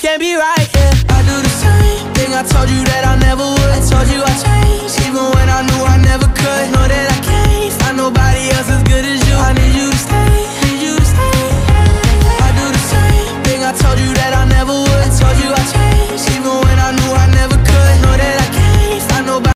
can't be right, yeah.